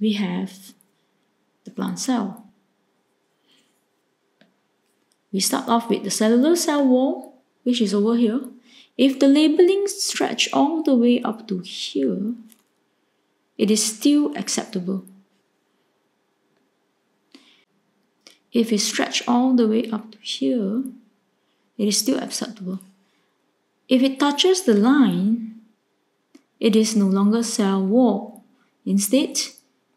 we have the plant cell. We start off with the cellulose cell wall, which is over here. If the labeling stretch all the way up to here, it is still acceptable. If it stretch all the way up to here, it is still acceptable. If it touches the line, it is no longer cell wall. Instead,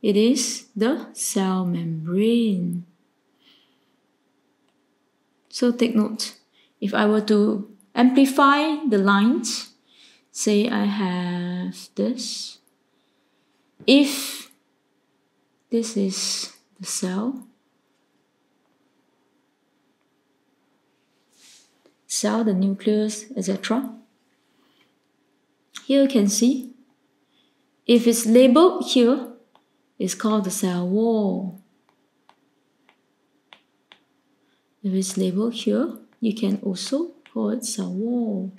it is the cell membrane. So take note, if I were to amplify the lines, say I have this, if this is the cell, cell, the nucleus, etc. Here you can see, if it's labeled here, it's called the cell wall. If it's labeled here, you can also call it cell wall.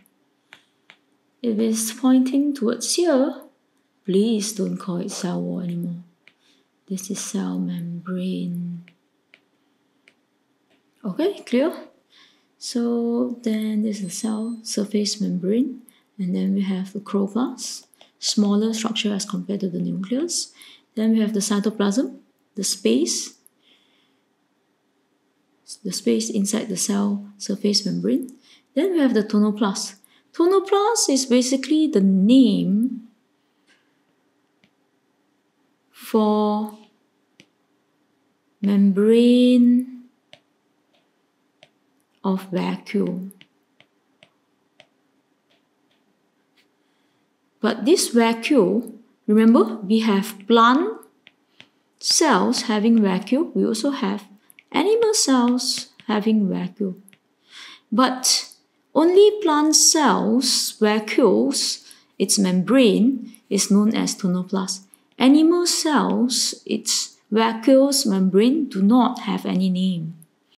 If it's pointing towards here, please don't call it cell wall anymore. This is cell membrane. Okay, clear? So then this is the cell surface membrane, and then we have the chloroplast, smaller structure as compared to the nucleus. Then we have the cytoplasm, the space, the space inside the cell surface membrane. Then we have the tonoplast. Tonoplast is basically the name for membrane of vacuole. But this vacuole, remember, we have plant cells having vacuole. We also have animal cells having vacuole. But only plant cells, vacuoles, its membrane is known as tonoplast. Animal cells, its vacuoles membrane do not have any name.